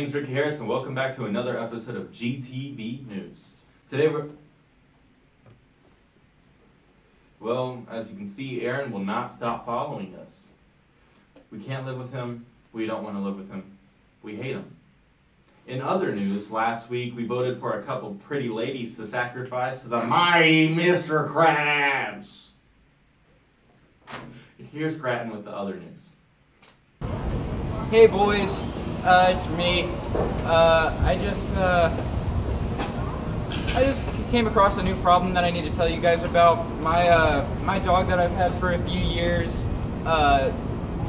My name is Ricky Harris, and welcome back to another episode of GTV News. Today we're. Well, as you can see, Aaron will not stop following us. We can't live with him. We don't want to live with him. We hate him. In other news, last week we voted for a couple pretty ladies to sacrifice to the mighty Mr. Krabs. Here's Grattan with the other news. Hey boys, uh, it's me. Uh, I just, uh, I just came across a new problem that I need to tell you guys about. My, uh, my dog that I've had for a few years, uh,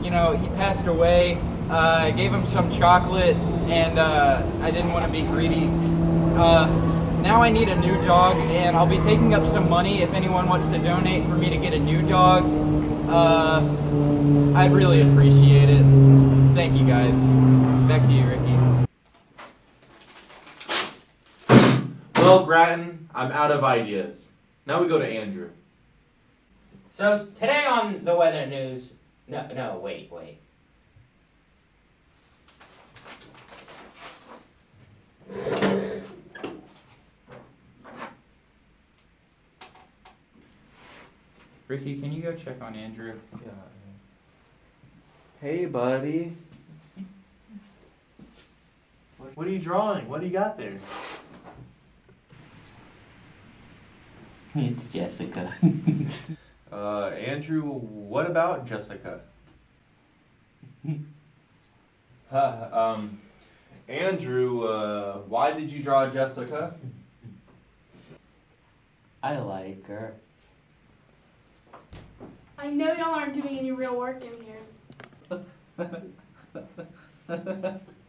you know, he passed away. Uh, I gave him some chocolate, and uh, I didn't want to be greedy. Uh, now I need a new dog, and I'll be taking up some money if anyone wants to donate for me to get a new dog. Uh, I'd really appreciate it. Thank you guys. Back to you, Ricky. Well, Grattan, I'm out of ideas. Now we go to Andrew. So today on the weather news, no, no, wait, wait. Ricky, can you go check on Andrew? Yeah. Hey, buddy. What- What are you drawing? What do you got there? It's Jessica. Uh, Andrew, what about Jessica? Huh, um, Andrew, uh, why did you draw Jessica? I like her. I know y'all aren't doing any real work in here.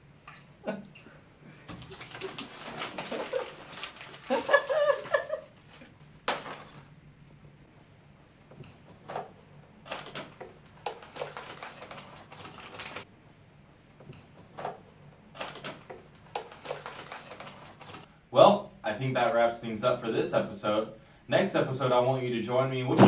Well, I think that wraps things up for this episode. Next episode, I want you to join me with.